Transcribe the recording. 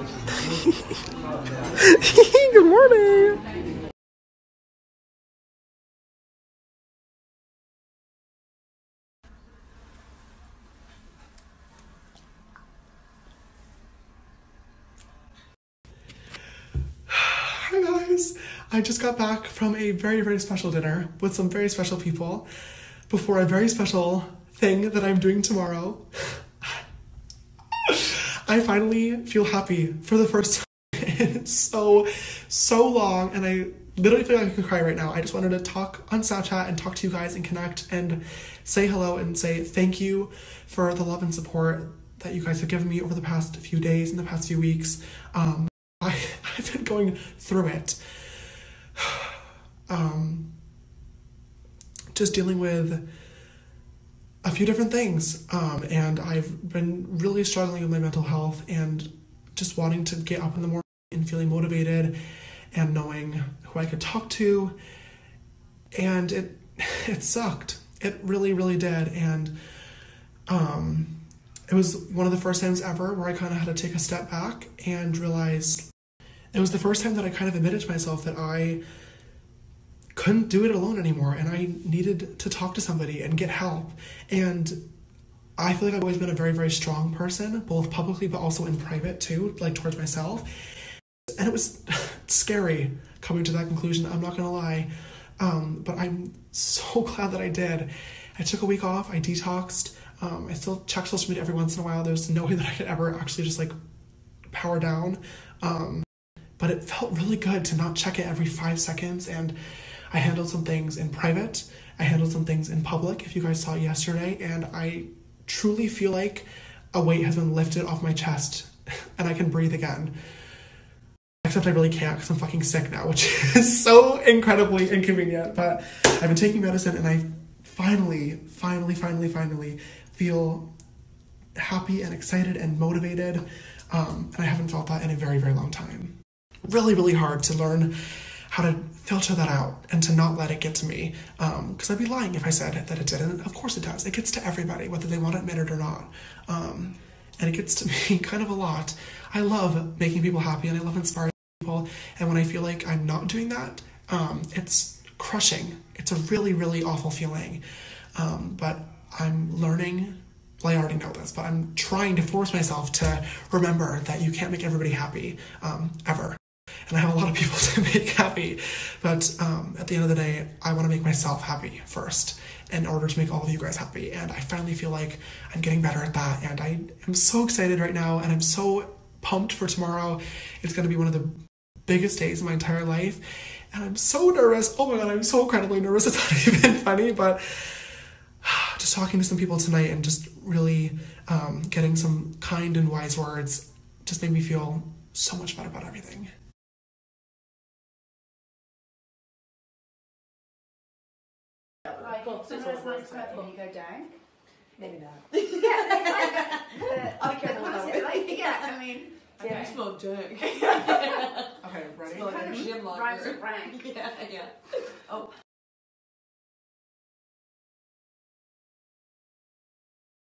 Good morning. Hi guys. I just got back from a very very special dinner with some very special people before a very special thing that I'm doing tomorrow. I finally feel happy for the first time. It's so, so long, and I literally feel like I could cry right now. I just wanted to talk on Snapchat and talk to you guys and connect and say hello and say thank you for the love and support that you guys have given me over the past few days and the past few weeks. Um, I, I've been going through it. Um, just dealing with a few different things. Um, and I've been really struggling with my mental health and just wanting to get up in the morning and feeling motivated and knowing who I could talk to. And it it sucked. It really, really did. And um, it was one of the first times ever where I kind of had to take a step back and realize it was the first time that I kind of admitted to myself that I couldn't do it alone anymore and I needed to talk to somebody and get help. And I feel like I've always been a very, very strong person, both publicly but also in private too, like towards myself. And it was scary coming to that conclusion, I'm not gonna lie. Um, but I'm so glad that I did. I took a week off, I detoxed. Um, I still check social media every once in a while. There's no way that I could ever actually just like power down. Um, but it felt really good to not check it every five seconds. And I handled some things in private, I handled some things in public, if you guys saw yesterday. And I truly feel like a weight has been lifted off my chest and I can breathe again. Except I really can't because I'm fucking sick now, which is so incredibly inconvenient. But I've been taking medicine and I finally, finally, finally, finally feel happy and excited and motivated. Um, and I haven't felt that in a very, very long time. Really, really hard to learn how to filter that out and to not let it get to me. Because I'd be lying if I said that it didn't. Of course it does. It gets to everybody, whether they want to admit it or not. Um, and it gets to me kind of a lot. I love making people happy and I love inspiring people. And when I feel like I'm not doing that, um, it's crushing. It's a really, really awful feeling. Um, but I'm learning. Well, I already know this, but I'm trying to force myself to remember that you can't make everybody happy um, ever. And I have a lot of people to make happy. But um, at the end of the day, I want to make myself happy first in order to make all of you guys happy. And I finally feel like I'm getting better at that. And I am so excited right now. And I'm so pumped for tomorrow. It's going to be one of the biggest days of my entire life. And I'm so nervous. Oh my God, I'm so incredibly nervous. It's not even funny, but just talking to some people tonight and just really um, getting some kind and wise words just made me feel so much better about everything. Like, sometimes when it's purple, you go down. Maybe not. Yeah, that's like, uh, I'll be careful with like, yeah, I mean, Yeah, okay. you smell dick. Okay, ready? Smell like a Kind of gym rhymes locker. with rank. Yeah, yeah. Oh.